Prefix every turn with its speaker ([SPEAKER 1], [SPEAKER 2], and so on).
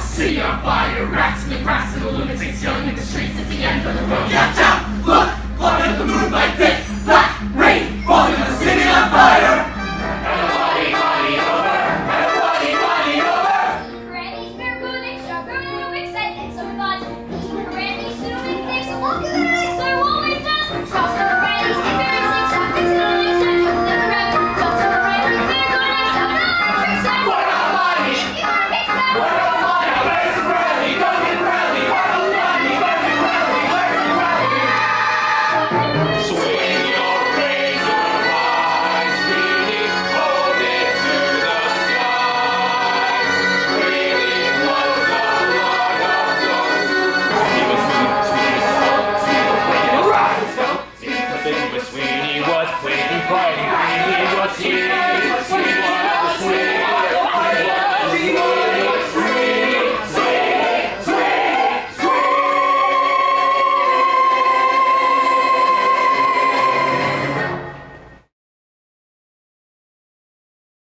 [SPEAKER 1] See ya, your rats in the grass and the Brasil.